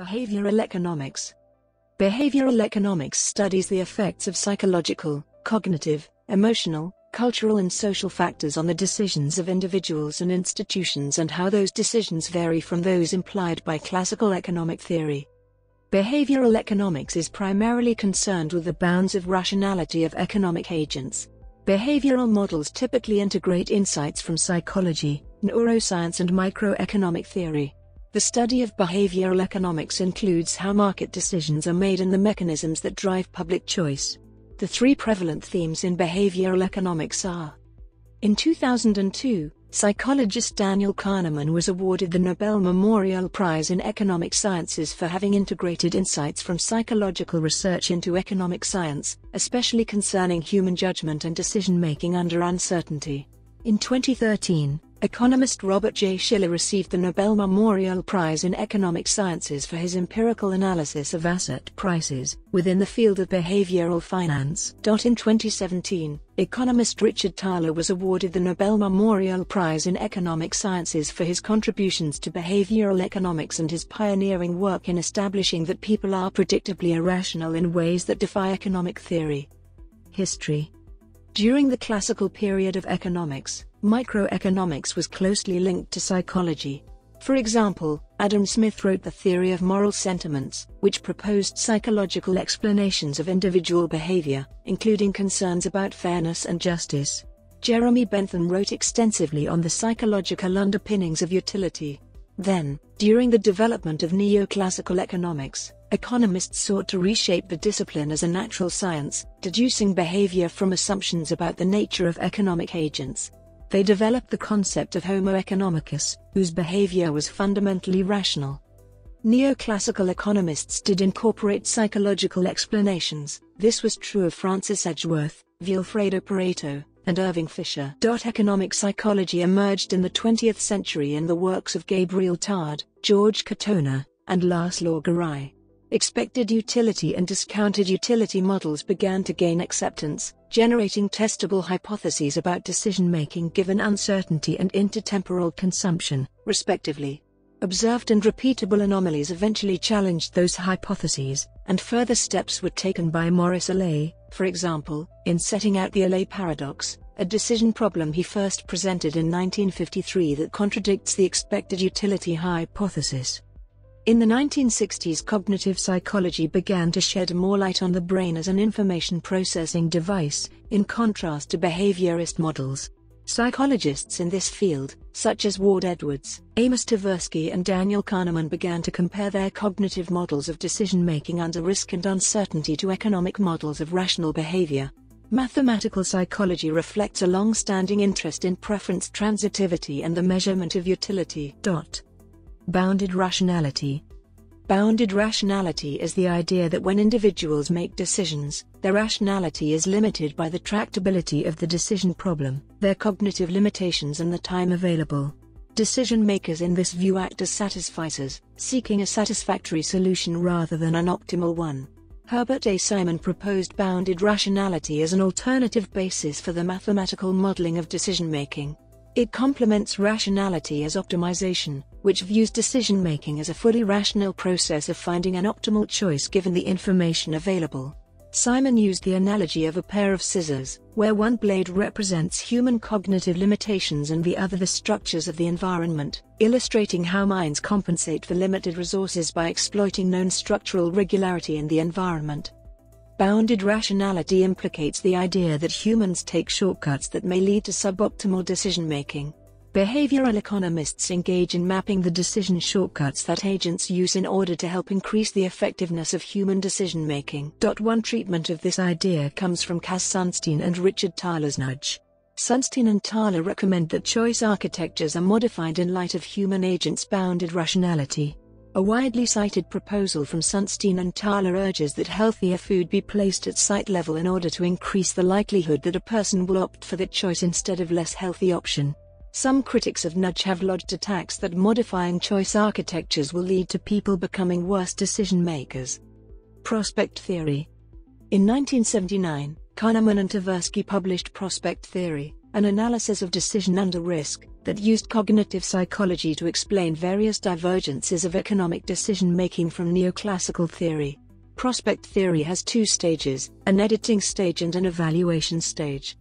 Behavioral economics. Behavioral economics studies the effects of psychological, cognitive, emotional, cultural and social factors on the decisions of individuals and institutions and how those decisions vary from those implied by classical economic theory. Behavioral economics is primarily concerned with the bounds of rationality of economic agents. Behavioral models typically integrate insights from psychology, neuroscience and microeconomic theory. The study of behavioral economics includes how market decisions are made and the mechanisms that drive public choice. The three prevalent themes in behavioral economics are In 2002, psychologist Daniel Kahneman was awarded the Nobel Memorial Prize in Economic Sciences for having integrated insights from psychological research into economic science, especially concerning human judgment and decision making under uncertainty. In 2013, Economist Robert J. Shiller received the Nobel Memorial Prize in Economic Sciences for his empirical analysis of asset prices within the field of behavioral finance. In 2017, economist Richard Thaler was awarded the Nobel Memorial Prize in Economic Sciences for his contributions to behavioral economics and his pioneering work in establishing that people are predictably irrational in ways that defy economic theory. History During the classical period of economics, microeconomics was closely linked to psychology. For example, Adam Smith wrote The Theory of Moral Sentiments, which proposed psychological explanations of individual behavior, including concerns about fairness and justice. Jeremy Bentham wrote extensively on the psychological underpinnings of utility. Then, during the development of neoclassical economics, economists sought to reshape the discipline as a natural science, deducing behavior from assumptions about the nature of economic agents. They developed the concept of Homo economicus, whose behavior was fundamentally rational. Neoclassical economists did incorporate psychological explanations. This was true of Francis Edgeworth, Vilfredo Pareto, and Irving Fisher. Economic psychology emerged in the 20th century in the works of Gabriel Tarde, George Katona, and Laszlo Garai. Expected utility and discounted utility models began to gain acceptance, generating testable hypotheses about decision-making given uncertainty and intertemporal consumption, respectively. Observed and repeatable anomalies eventually challenged those hypotheses, and further steps were taken by Maurice Allais, for example, in setting out the Allais paradox, a decision problem he first presented in 1953 that contradicts the expected utility hypothesis. In the 1960s cognitive psychology began to shed more light on the brain as an information processing device, in contrast to behaviorist models. Psychologists in this field, such as Ward Edwards, Amos Tversky and Daniel Kahneman began to compare their cognitive models of decision-making under risk and uncertainty to economic models of rational behavior. Mathematical psychology reflects a long-standing interest in preference transitivity and the measurement of utility. Bounded rationality. Bounded rationality is the idea that when individuals make decisions, their rationality is limited by the tractability of the decision problem, their cognitive limitations and the time available. Decision makers in this view act as satisficers, seeking a satisfactory solution rather than an optimal one. Herbert A. Simon proposed bounded rationality as an alternative basis for the mathematical modeling of decision making. It complements rationality as optimization, which views decision-making as a fully rational process of finding an optimal choice given the information available. Simon used the analogy of a pair of scissors, where one blade represents human cognitive limitations and the other the structures of the environment, illustrating how minds compensate for limited resources by exploiting known structural regularity in the environment. Bounded rationality implicates the idea that humans take shortcuts that may lead to suboptimal decision-making. Behavioral economists engage in mapping the decision shortcuts that agents use in order to help increase the effectiveness of human decision-making. One treatment of this idea comes from Cass Sunstein and Richard Thaler's nudge. Sunstein and Thaler recommend that choice architectures are modified in light of human agents' bounded rationality. A widely cited proposal from Sunstein and Thaler urges that healthier food be placed at sight level in order to increase the likelihood that a person will opt for that choice instead of less healthy option. Some critics of nudge have lodged attacks that modifying choice architectures will lead to people becoming worse decision makers. Prospect Theory In 1979, Kahneman and Tversky published Prospect Theory, an analysis of decision under risk, that used cognitive psychology to explain various divergences of economic decision making from neoclassical theory. Prospect theory has two stages an editing stage and an evaluation stage.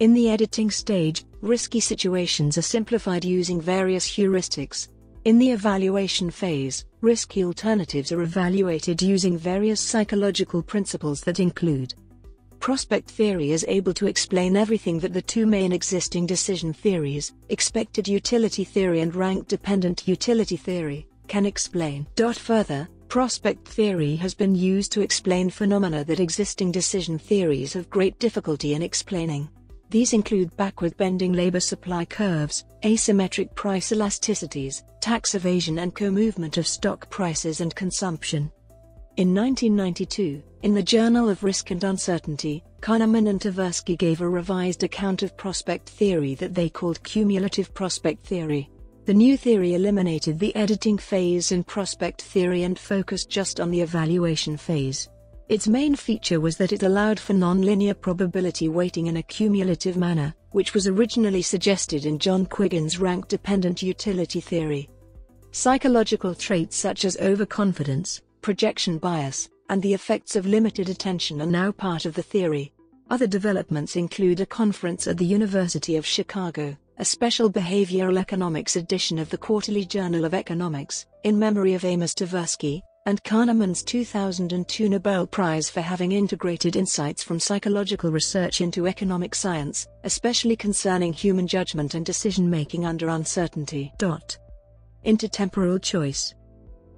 In the editing stage, risky situations are simplified using various heuristics. In the evaluation phase, risky alternatives are evaluated using various psychological principles that include Prospect theory is able to explain everything that the two main existing decision theories, expected utility theory and rank-dependent utility theory, can explain. Further, prospect theory has been used to explain phenomena that existing decision theories have great difficulty in explaining. These include backward bending labor supply curves, asymmetric price elasticities, tax evasion and co-movement of stock prices and consumption. In 1992, in the Journal of Risk and Uncertainty, Kahneman and Tversky gave a revised account of prospect theory that they called cumulative prospect theory. The new theory eliminated the editing phase in prospect theory and focused just on the evaluation phase. Its main feature was that it allowed for nonlinear probability weighting in a cumulative manner, which was originally suggested in John Quiggin's rank-dependent utility theory. Psychological traits such as overconfidence, projection bias, and the effects of limited attention are now part of the theory. Other developments include a conference at the University of Chicago, a special behavioral economics edition of the Quarterly Journal of Economics, in memory of Amos Tversky, and Kahneman's 2002 Nobel Prize for having integrated insights from psychological research into economic science, especially concerning human judgment and decision making under uncertainty. Intertemporal choice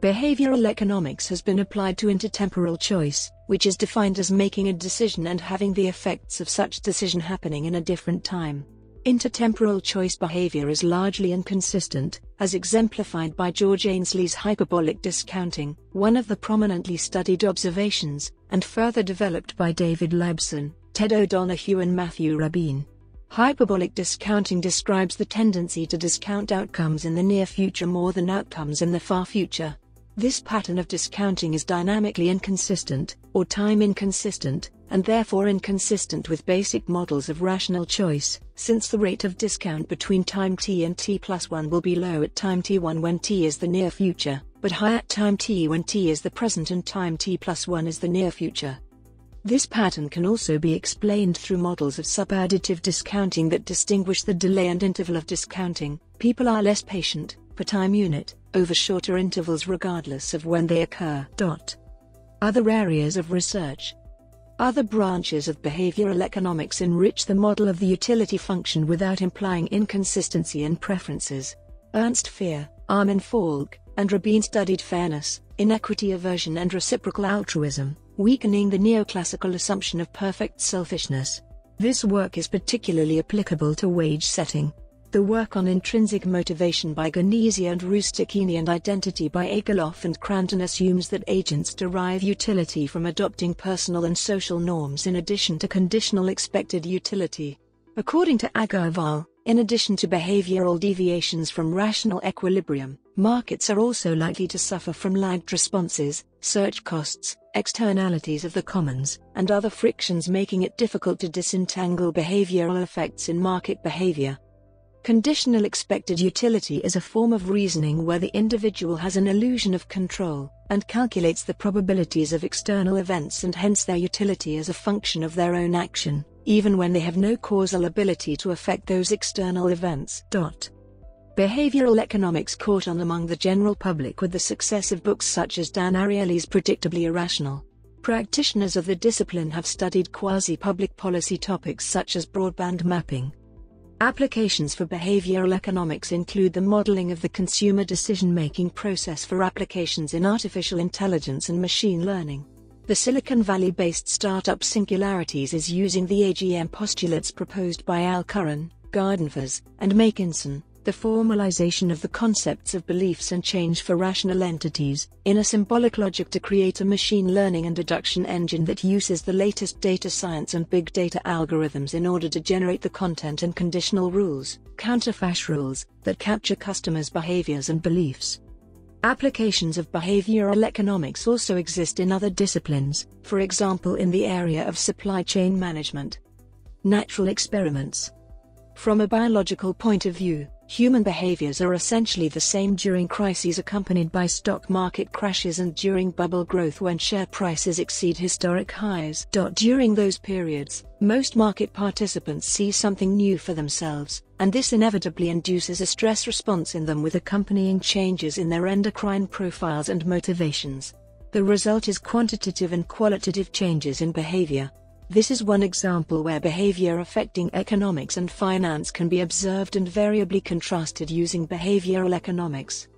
Behavioral economics has been applied to intertemporal choice, which is defined as making a decision and having the effects of such decision happening in a different time. Intertemporal choice behavior is largely inconsistent, as exemplified by George Ainslie's hyperbolic discounting, one of the prominently studied observations, and further developed by David Laibson, Ted O'Donoghue and Matthew Rabin. Hyperbolic discounting describes the tendency to discount outcomes in the near future more than outcomes in the far future. This pattern of discounting is dynamically inconsistent, or time inconsistent, and therefore inconsistent with basic models of rational choice, since the rate of discount between time t and t plus 1 will be low at time t1 when t is the near future, but high at time t when t is the present and time t plus 1 is the near future. This pattern can also be explained through models of subadditive discounting that distinguish the delay and interval of discounting. People are less patient, per time unit, over shorter intervals regardless of when they occur. Other areas of research Other branches of behavioral economics enrich the model of the utility function without implying inconsistency in preferences. Ernst Fehr, Armin Falk, and Rabin studied fairness, inequity aversion and reciprocal altruism, weakening the neoclassical assumption of perfect selfishness. This work is particularly applicable to wage setting. The work on intrinsic motivation by Gneezy and Rustichini and identity by Akerlof and Kranton assumes that agents derive utility from adopting personal and social norms in addition to conditional expected utility. According to Agarwal, in addition to behavioral deviations from rational equilibrium, markets are also likely to suffer from lagged responses, search costs, externalities of the commons, and other frictions making it difficult to disentangle behavioral effects in market behavior. Conditional expected utility is a form of reasoning where the individual has an illusion of control, and calculates the probabilities of external events and hence their utility as a function of their own action, even when they have no causal ability to affect those external events. Behavioral economics caught on among the general public with the success of books such as Dan Ariely's Predictably Irrational. Practitioners of the discipline have studied quasi-public policy topics such as broadband mapping, Applications for behavioral economics include the modeling of the consumer decision-making process for applications in artificial intelligence and machine learning. The Silicon Valley-based startup Singularities is using the AGM postulates proposed by Alchourrón, Gardenfors, and Makinson, the formalization of the concepts of beliefs and change for rational entities, in a symbolic logic to create a machine learning and deduction engine that uses the latest data science and big data algorithms in order to generate the content and conditional rules, counterfash rules, that capture customers' behaviors and beliefs. Applications of behavioral economics also exist in other disciplines, for example in the area of supply chain management. Natural experiments From a biological point of view, human behaviors are essentially the same during crises accompanied by stock market crashes and during bubble growth when share prices exceed historic highs. During those periods, most market participants see something new for themselves, and this inevitably induces a stress response in them with accompanying changes in their endocrine profiles and motivations. The result is quantitative and qualitative changes in behavior. This is one example where behavior affecting economics and finance can be observed and variably contrasted using behavioral economics.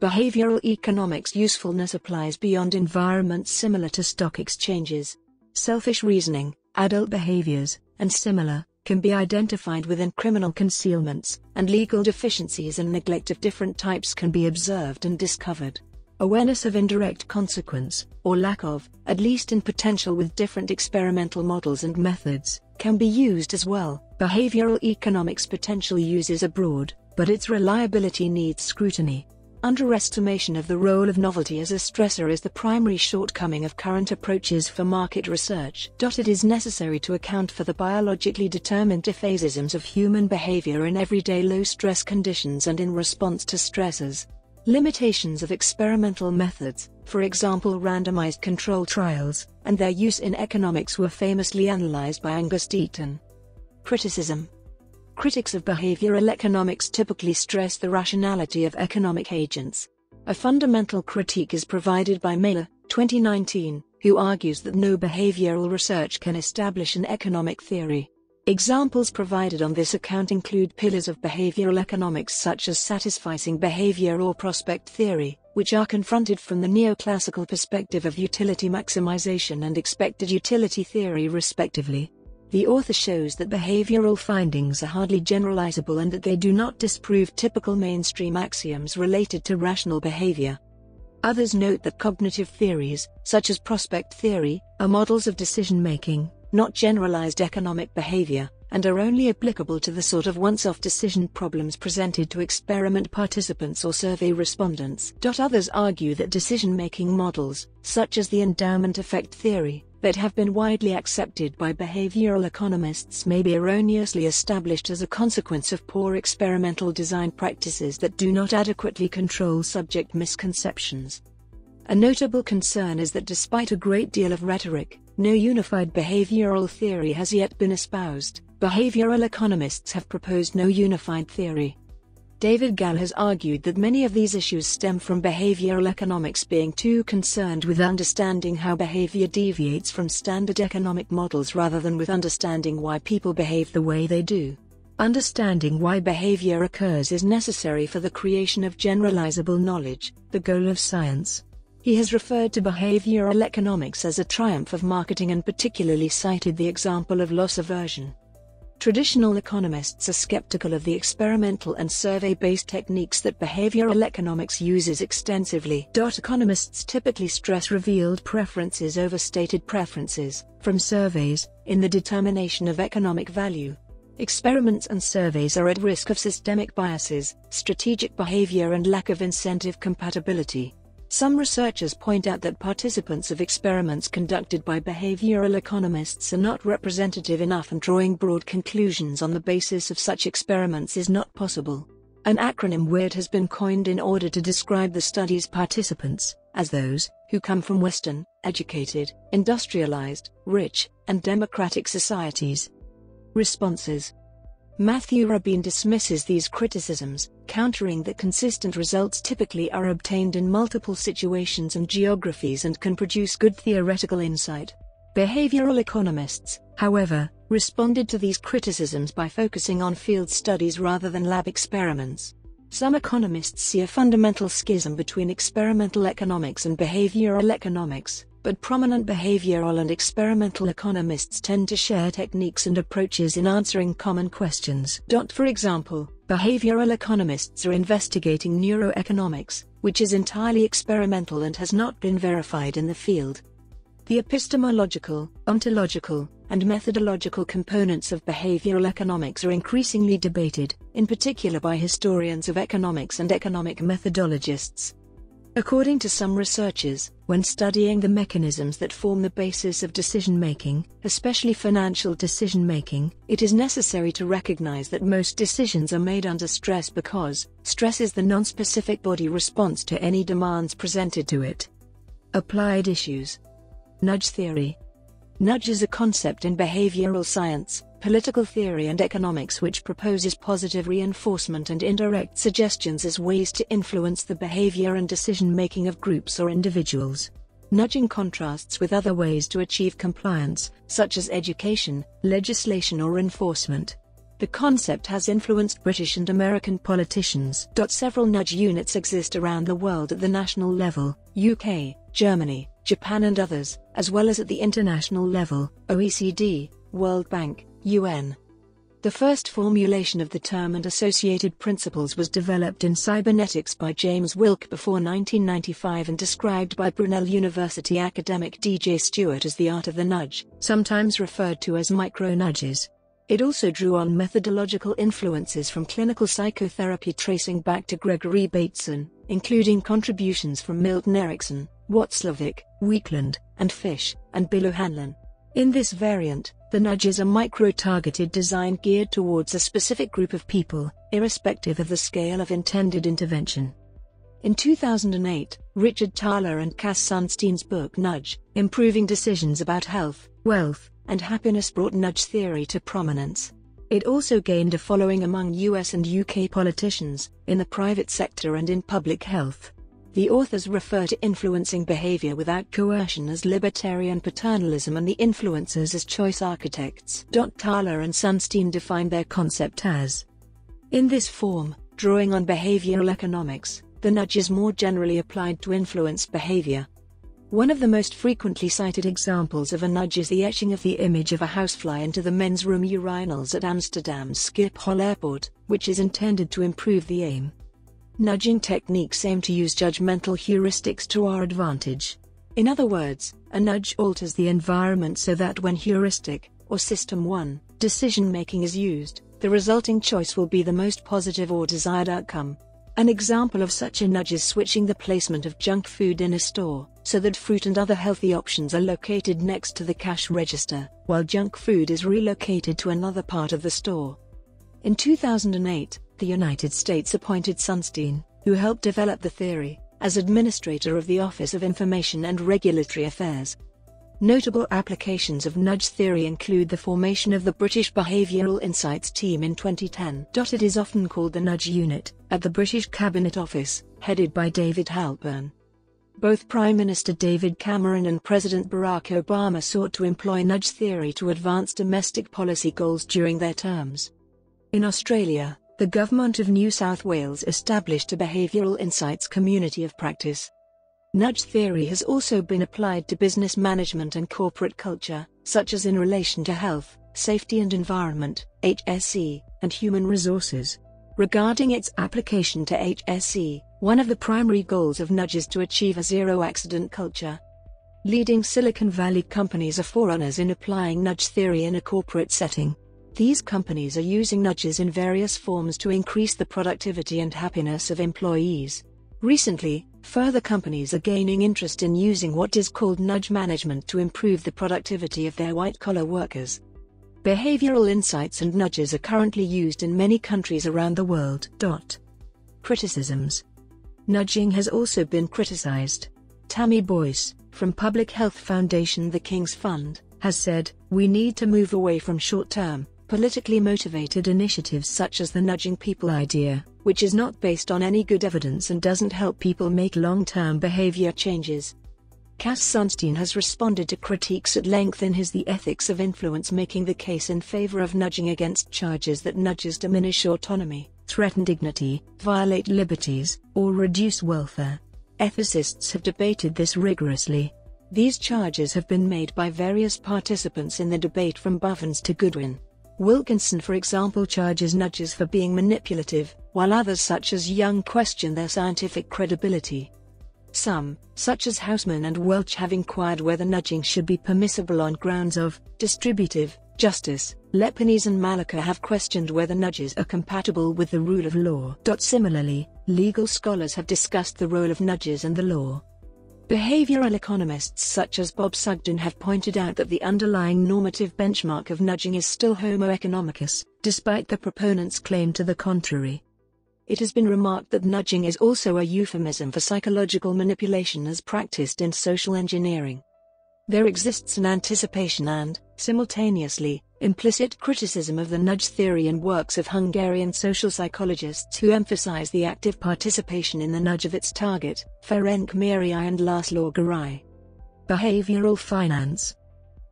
Behavioral economics usefulness applies beyond environments similar to stock exchanges. Selfish reasoning, adult behaviors, and similar, can be identified within criminal concealments, and legal deficiencies and neglect of different types can be observed and discovered. Awareness of indirect consequence, or lack of, at least in potential with different experimental models and methods, can be used as well. Behavioral economics potential uses are broad, but its reliability needs scrutiny. Underestimation of the role of novelty as a stressor is the primary shortcoming of current approaches for market research. It is necessary to account for the biologically determined dephasisms of human behavior in everyday low stress conditions and in response to stressors. Limitations of experimental methods, for example randomized control trials, and their use in economics were famously analyzed by Angus Deaton. Criticism Critics of behavioral economics typically stress the rationality of economic agents. A fundamental critique is provided by Mailer, 2019, who argues that no behavioral research can establish an economic theory. Examples provided on this account include pillars of behavioral economics such as satisficing behavior or prospect theory, which are confronted from the neoclassical perspective of utility maximization and expected utility theory respectively. The author shows that behavioral findings are hardly generalizable and that they do not disprove typical mainstream axioms related to rational behavior. Others note that cognitive theories, such as prospect theory, are models of decision making, not generalized economic behavior, and are only applicable to the sort of once-off decision problems presented to experiment participants or survey respondents. Others argue that decision-making models, such as the endowment effect theory, that have been widely accepted by behavioral economists may be erroneously established as a consequence of poor experimental design practices that do not adequately control subject misconceptions. A notable concern is that despite a great deal of rhetoric, no unified behavioral theory has yet been espoused. Behavioral economists have proposed no unified theory. David Gal has argued that many of these issues stem from behavioral economics being too concerned with understanding how behavior deviates from standard economic models rather than with understanding why people behave the way they do. Understanding why behavior occurs is necessary for the creation of generalizable knowledge, the goal of science. He has referred to behavioral economics as a triumph of marketing and particularly cited the example of loss aversion. Traditional economists are skeptical of the experimental and survey-based techniques that behavioral economics uses extensively. Economists typically stress revealed preferences over stated preferences, from surveys, in the determination of economic value. Experiments and surveys are at risk of systemic biases, strategic behavior and lack of incentive compatibility. Some researchers point out that participants of experiments conducted by behavioral economists are not representative enough and drawing broad conclusions on the basis of such experiments is not possible. An acronym WEIRD has been coined in order to describe the study's participants as those who come from Western, educated, industrialized, rich, and democratic societies. Responses Matthew Rabin dismisses these criticisms, countering that consistent results typically are obtained in multiple situations and geographies and can produce good theoretical insight. Behavioral economists, however, responded to these criticisms by focusing on field studies rather than lab experiments. Some economists see a fundamental schism between experimental economics and behavioral economics, but prominent behavioral and experimental economists tend to share techniques and approaches in answering common questions. For example, behavioral economists are investigating neuroeconomics, which is entirely experimental and has not been verified in the field. The epistemological, ontological, and methodological components of behavioral economics are increasingly debated, in particular by historians of economics and economic methodologists. According to some researchers, when studying the mechanisms that form the basis of decision making, especially financial decision making, it is necessary to recognize that most decisions are made under stress because stress is the non-specific body response to any demands presented to it. Applied issues. Nudge theory. Nudge is a concept in behavioral science, political theory and economics which proposes positive reinforcement and indirect suggestions as ways to influence the behavior and decision-making of groups or individuals. Nudging contrasts with other ways to achieve compliance, such as education, legislation or enforcement. The concept has influenced British and American politicians. Several nudge units exist around the world at the national level, UK, Germany, Japan and others, as well as at the international level, OECD, World Bank, UN. The first formulation of the term and associated principles was developed in cybernetics by James Wilk before 1995 and described by Brunel University academic DJ Stewart as the art of the nudge, sometimes referred to as micro-nudges. It also drew on methodological influences from clinical psychotherapy tracing back to Gregory Bateson, including contributions from Milton Erickson, Watzlawick, Weakland, and Fisch, and Bill O'Hanlon. In this variant, the nudge is a micro-targeted design geared towards a specific group of people, irrespective of the scale of intended intervention. In 2008, Richard Thaler and Cass Sunstein's book Nudge, Improving Decisions About Health, Wealth, and Happiness brought nudge theory to prominence. It also gained a following among US and UK politicians, in the private sector and in public health. The authors refer to influencing behavior without coercion as libertarian paternalism and the influencers as choice architects. Thaler and Sunstein define their concept as In this form, drawing on behavioral economics, the nudge is more generally applied to influence behavior. One of the most frequently cited examples of a nudge is the etching of the image of a housefly into the men's room urinals at Amsterdam's Schiphol Airport, which is intended to improve the aim. Nudging techniques aim to use judgmental heuristics to our advantage. In other words, a nudge alters the environment so that when heuristic, or System 1, decision making is used, the resulting choice will be the most positive or desired outcome. An example of such a nudge is switching the placement of junk food in a store, so that fruit and other healthy options are located next to the cash register, while junk food is relocated to another part of the store. In 2008, the United States appointed Sunstein, who helped develop the theory, as administrator of the Office of Information and Regulatory Affairs. Notable applications of nudge theory include the formation of the British Behavioural Insights Team in 2010. It is often called the Nudge Unit, at the British Cabinet Office, headed by David Halpern. Both Prime Minister David Cameron and President Barack Obama sought to employ nudge theory to advance domestic policy goals during their terms. In Australia, the Government of New South Wales established a behavioural insights community of practice. Nudge theory has also been applied to business management and corporate culture, such as in relation to health, safety and environment, HSE, and human resources. Regarding its application to HSE, one of the primary goals of Nudge is to achieve a zero accident culture. Leading Silicon Valley companies are forerunners in applying nudge theory in a corporate setting. These companies are using nudges in various forms to increase the productivity and happiness of employees. Recently, further companies are gaining interest in using what is called nudge management to improve the productivity of their white collar workers. Behavioral insights and nudges are currently used in many countries around the world. Criticisms Nudging has also been criticized. Tammy Boyce, from Public Health Foundation The King's Fund, has said, We need to move away from short term, politically motivated initiatives such as the nudging people idea, which is not based on any good evidence and doesn't help people make long-term behavior changes. Cass Sunstein has responded to critiques at length in his The Ethics of Influence making the case in favor of nudging against charges that nudges diminish autonomy, threaten dignity, violate liberties, or reduce welfare. Ethicists have debated this rigorously. These charges have been made by various participants in the debate from Bovens to Goodwin. Wilkinson for example charges nudges for being manipulative, while others such as Young question their scientific credibility. Some, such as Hausman and Welch have inquired whether nudging should be permissible on grounds of distributive justice, Lepenies and Malika have questioned whether nudges are compatible with the rule of law. Similarly, legal scholars have discussed the role of nudges and the law. Behavioral economists such as Bob Sugden have pointed out that the underlying normative benchmark of nudging is still Homo economicus, despite the proponents' claim to the contrary. It has been remarked that nudging is also a euphemism for psychological manipulation as practiced in social engineering. There exists an anticipation and, simultaneously, implicit criticism of the nudge theory in works of Hungarian social psychologists who emphasize the active participation in the nudge of its target, Ferenc Merei and Laszlo Garai. Behavioral finance.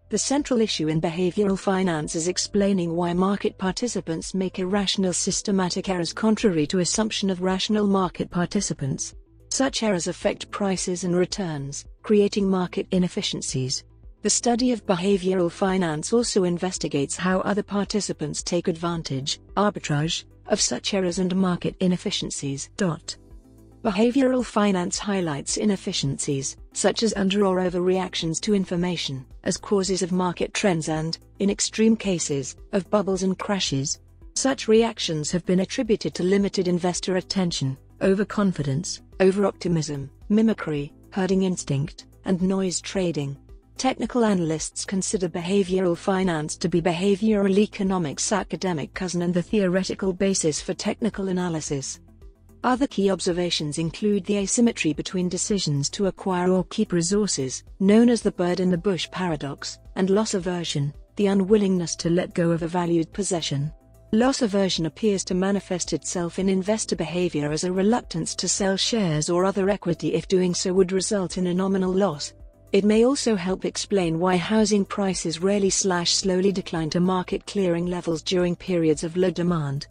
The central issue in behavioral finance is explaining why market participants make irrational systematic errors contrary to assumption of rational market participants. Such errors affect prices and returns, creating market inefficiencies. The study of behavioral finance also investigates how other participants take advantage, arbitrage, of such errors and market inefficiencies. Behavioral finance highlights inefficiencies, such as under or overreactions to information, as causes of market trends and, in extreme cases, of bubbles and crashes. Such reactions have been attributed to limited investor attention, overconfidence, overoptimism, mimicry, herding instinct, and noise trading. Technical analysts consider behavioral finance to be behavioral economics' academic cousin and the theoretical basis for technical analysis. Other key observations include the asymmetry between decisions to acquire or keep resources, known as the bird in the bush paradox, and loss aversion, the unwillingness to let go of a valued possession. Loss aversion appears to manifest itself in investor behavior as a reluctance to sell shares or other equity if doing so would result in a nominal loss, it may also help explain why housing prices rarely slash slowly decline to market clearing levels during periods of low demand.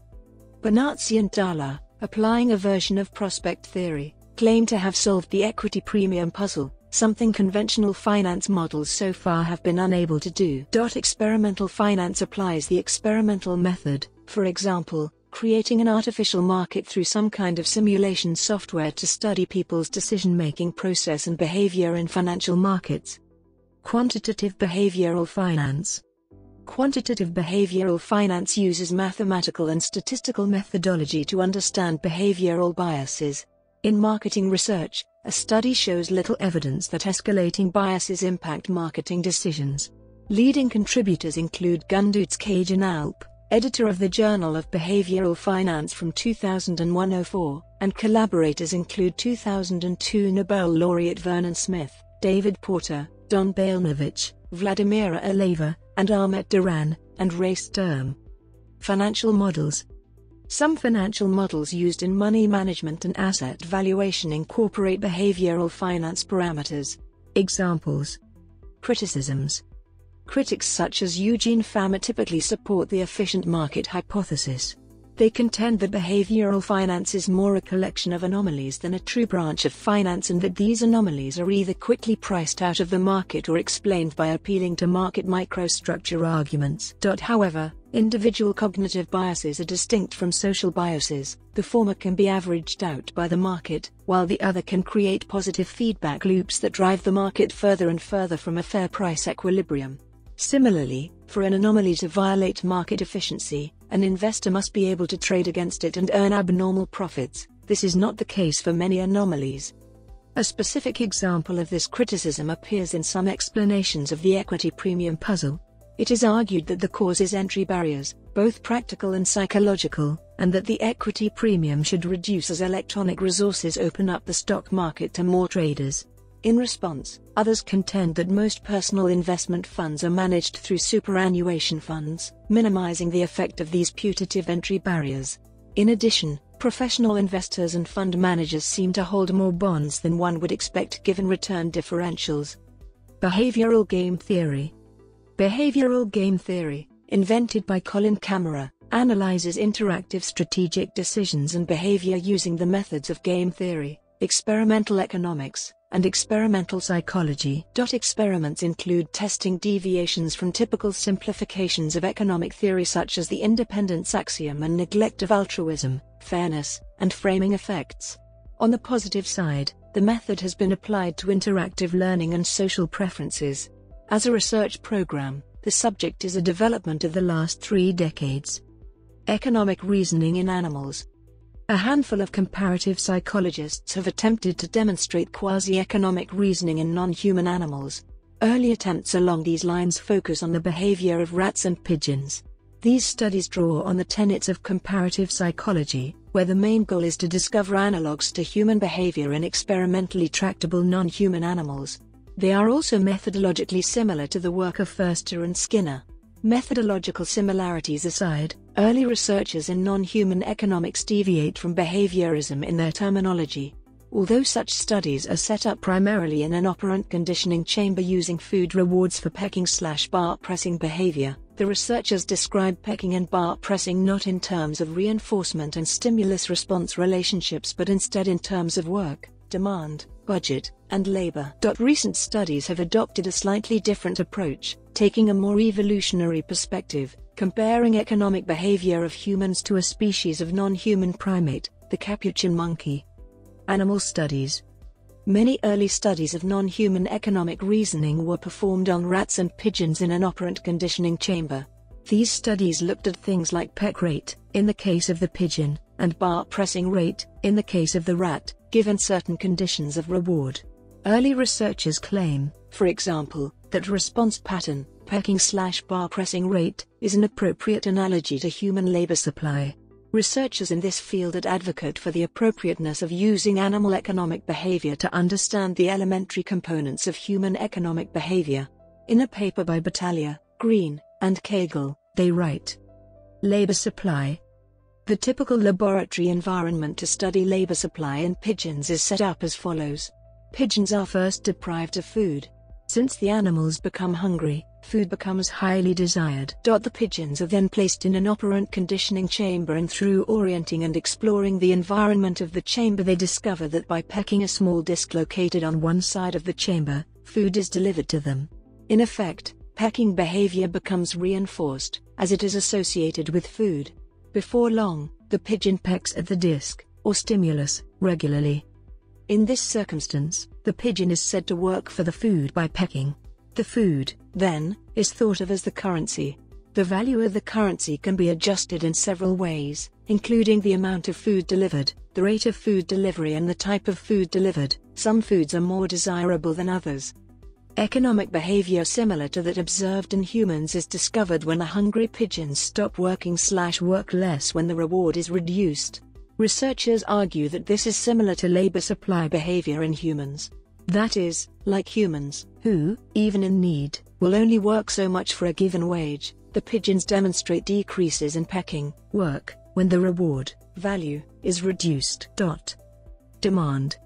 Benartzi and Thaler, applying a version of prospect theory, claim to have solved the equity premium puzzle, something conventional finance models so far have been unable to do. Experimental finance applies the experimental method, for example, creating an artificial market through some kind of simulation software to study people's decision-making process and behavior in financial markets. Quantitative behavioral finance Quantitative behavioral finance uses mathematical and statistical methodology to understand behavioral biases. In marketing research, a study shows little evidence that escalating biases impact marketing decisions. Leading contributors include Gunduz Caginalp, editor of the Journal of Behavioral Finance from 2001-04, and collaborators include 2002 Nobel laureate Vernon Smith, David Porter, Don Balenovich, Vladimira Aleva, and Ahmet Duran, and Ray Sturm. Financial models Some financial models used in money management and asset valuation incorporate behavioral finance parameters. Examples Criticisms Critics such as Eugene Fama typically support the efficient market hypothesis. They contend that behavioral finance is more a collection of anomalies than a true branch of finance and that these anomalies are either quickly priced out of the market or explained by appealing to market microstructure arguments. However, individual cognitive biases are distinct from social biases. The former can be averaged out by the market, while the other can create positive feedback loops that drive the market further and further from a fair price equilibrium. Similarly, for an anomaly to violate market efficiency, an investor must be able to trade against it and earn abnormal profits. This is not the case for many anomalies. A specific example of this criticism appears in some explanations of the equity premium puzzle. It is argued that the cause is entry barriers, both practical and psychological, and that the equity premium should reduce as electronic resources open up the stock market to more traders. In response, others contend that most personal investment funds are managed through superannuation funds, minimizing the effect of these putative entry barriers. In addition, professional investors and fund managers seem to hold more bonds than one would expect given return differentials. Behavioral Game Theory Behavioral game theory, invented by Colin Camerer, analyzes interactive strategic decisions and behavior using the methods of game theory, experimental economics, and experimental psychology. Experiments include testing deviations from typical simplifications of economic theory such as the independence axiom and neglect of altruism, fairness, and framing effects. On the positive side, the method has been applied to interactive learning and social preferences. As a research program, the subject is a development of the last three decades. Economic reasoning in animals. A handful of comparative psychologists have attempted to demonstrate quasi-economic reasoning in non-human animals. Early attempts along these lines focus on the behavior of rats and pigeons. These studies draw on the tenets of comparative psychology, where the main goal is to discover analogues to human behavior in experimentally tractable non-human animals. They are also methodologically similar to the work of Ferster and Skinner. Methodological similarities aside, early researchers in non-human economics deviate from behaviorism in their terminology. Although such studies are set up primarily in an operant conditioning chamber using food rewards for pecking slash bar pressing behavior, the researchers describe pecking and bar pressing not in terms of reinforcement and stimulus response relationships but instead in terms of work, demand, budget, and labor. Recent studies have adopted a slightly different approach, taking a more evolutionary perspective, comparing economic behavior of humans to a species of non-human primate, the capuchin monkey. Animal studies Many early studies of non-human economic reasoning were performed on rats and pigeons in an operant conditioning chamber. These studies looked at things like peck rate, in the case of the pigeon, and bar pressing rate, in the case of the rat, given certain conditions of reward. Early researchers claim, for example, that response pattern, pecking slash bar pressing rate, is an appropriate analogy to human labor supply. Researchers in this field advocate for the appropriateness of using animal economic behavior to understand the elementary components of human economic behavior. In a paper by Battalio, Green, and Kagel, they write Labor supply, the typical laboratory environment to study labor supply in pigeons is set up as follows. Pigeons are first deprived of food. Since the animals become hungry, food becomes highly desired. The pigeons are then placed in an operant conditioning chamber and through orienting and exploring the environment of the chamber they discover that by pecking a small disc located on one side of the chamber, food is delivered to them. In effect, pecking behavior becomes reinforced, as it is associated with food. Before long, the pigeon pecks at the disc, or stimulus, regularly. In this circumstance, the pigeon is said to work for the food by pecking. The food, then, is thought of as the currency. The value of the currency can be adjusted in several ways, including the amount of food delivered, the rate of food delivery and the type of food delivered. Some foods are more desirable than others, Economic behavior similar to that observed in humans is discovered when the hungry pigeons stop working slash work less when the reward is reduced. Researchers argue that this is similar to labor supply behavior in humans. That is, like humans, who, even in need, will only work so much for a given wage, the pigeons demonstrate decreases in pecking, work, when the reward, value, is reduced. Demand.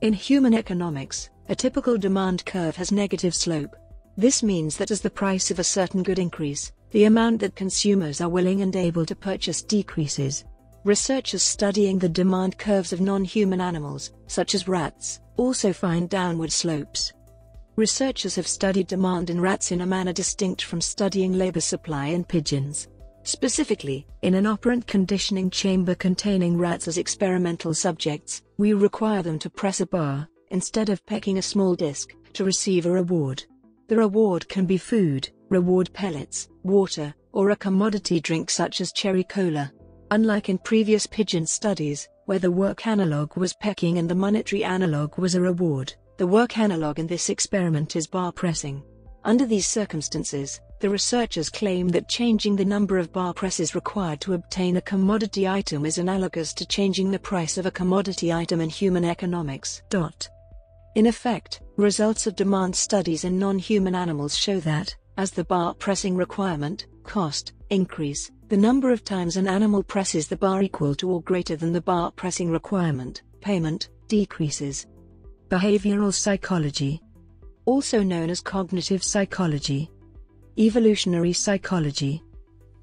In human economics, a typical demand curve has negative slope. This means that as the price of a certain good increase, the amount that consumers are willing and able to purchase decreases. Researchers studying the demand curves of non-human animals, such as rats, also find downward slopes. Researchers have studied demand in rats in a manner distinct from studying labor supply in pigeons. Specifically, in an operant conditioning chamber containing rats as experimental subjects, we require them to press a bar, instead of pecking a small disc, to receive a reward. The reward can be food, reward pellets, water, or a commodity drink such as cherry cola. Unlike in previous pigeon studies, where the work analog was pecking and the monetary analog was a reward, the work analog in this experiment is bar pressing. Under these circumstances, the researchers claim that changing the number of bar presses required to obtain a commodity item is analogous to changing the price of a commodity item in human economics. In effect, results of demand studies in non-human animals show that, as the bar pressing requirement, cost, increase, the number of times an animal presses the bar equal to or greater than the bar pressing requirement, payment, decreases. Behavioral psychology, also known as cognitive psychology, evolutionary psychology,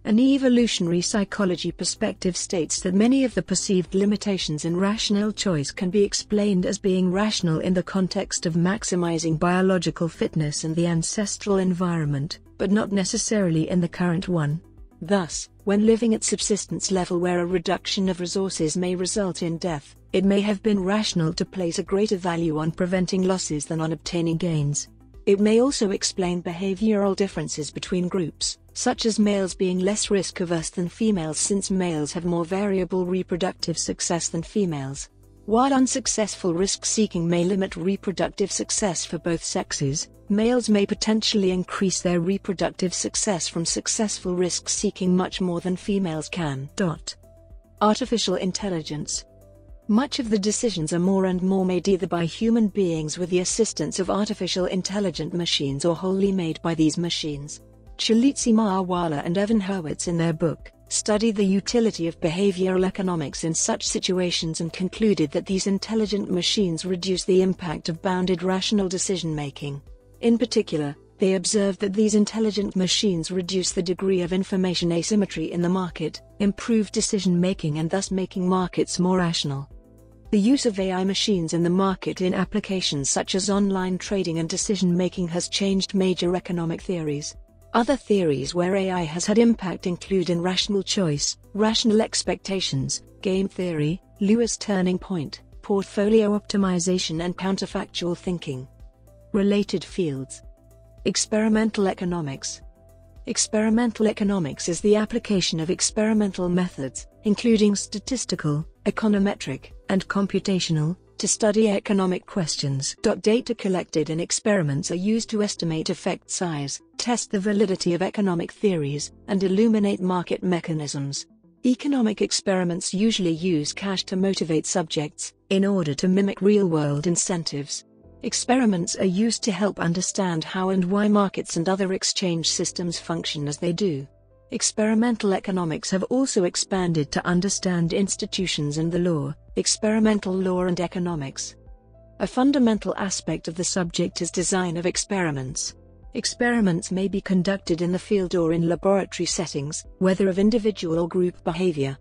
an evolutionary psychology perspective states that many of the perceived limitations in rational choice can be explained as being rational in the context of maximizing biological fitness in the ancestral environment, but not necessarily in the current one. Thus, when living at subsistence level where a reduction of resources may result in death, it may have been rational to place a greater value on preventing losses than on obtaining gains. It may also explain behavioral differences between groups, such as males being less risk averse than females since males have more variable reproductive success than females. While unsuccessful risk seeking may limit reproductive success for both sexes, males may potentially increase their reproductive success from successful risk seeking much more than females can. Artificial intelligence much of the decisions are more and more made either by human beings with the assistance of artificial intelligent machines or wholly made by these machines. Tshilidzi Marwala and Evan Hurwitz in their book, study the utility of behavioral economics in such situations and concluded that these intelligent machines reduce the impact of bounded rational decision-making. In particular, they observed that these intelligent machines reduce the degree of information asymmetry in the market, improve decision-making and thus making markets more rational. The use of AI machines in the market in applications such as online trading and decision making has changed major economic theories. Other theories where AI has had impact include in rational choice, rational expectations, game theory, Lewis turning point, portfolio optimization, and counterfactual thinking. Related fields Experimental economics Experimental economics is the application of experimental methods, including statistical, econometric, and computational, to study economic questions. Data collected in experiments are used to estimate effect size, test the validity of economic theories, and illuminate market mechanisms. Economic experiments usually use cash to motivate subjects, in order to mimic real world incentives. Experiments are used to help understand how and why markets and other exchange systems function as they do. Experimental economics have also expanded to understand institutions and the law, experimental law and economics. A fundamental aspect of the subject is design of experiments. Experiments may be conducted in the field or in laboratory settings, whether of individual or group behavior.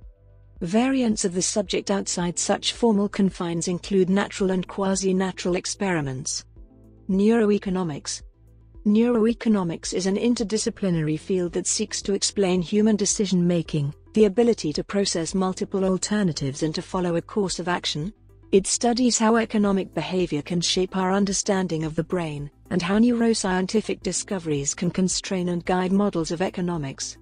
Variants of the subject outside such formal confines include natural and quasi-natural experiments. Neuroeconomics Neuroeconomics is an interdisciplinary field that seeks to explain human decision making, the ability to process multiple alternatives and to follow a course of action. It studies how economic behavior can shape our understanding of the brain, and how neuroscientific discoveries can constrain and guide models of economics.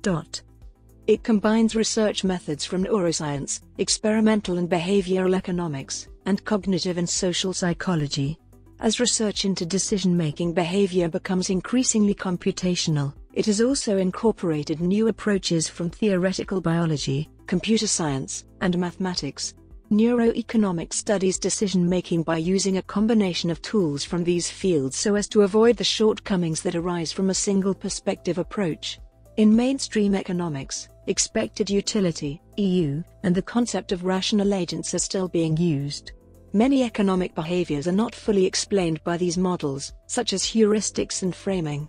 It combines research methods from neuroscience, experimental and behavioral economics, and cognitive and social psychology. As research into decision-making behavior becomes increasingly computational, it has also incorporated new approaches from theoretical biology, computer science, and mathematics. Neuroeconomics studies decision-making by using a combination of tools from these fields so as to avoid the shortcomings that arise from a single perspective approach. In mainstream economics, expected utility, EU, and the concept of rational agents are still being used. Many economic behaviors are not fully explained by these models, such as heuristics and framing.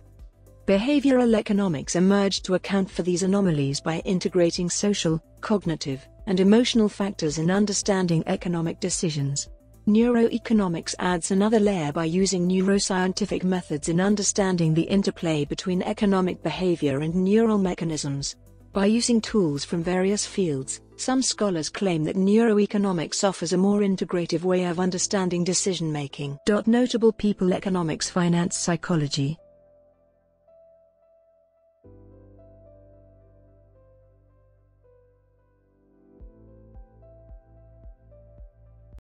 Behavioral economics emerged to account for these anomalies by integrating social, cognitive, and emotional factors in understanding economic decisions. Neuroeconomics adds another layer by using neuroscientific methods in understanding the interplay between economic behavior and neural mechanisms. By using tools from various fields, some scholars claim that neuroeconomics offers a more integrative way of understanding decision making. Notable people economics finance psychology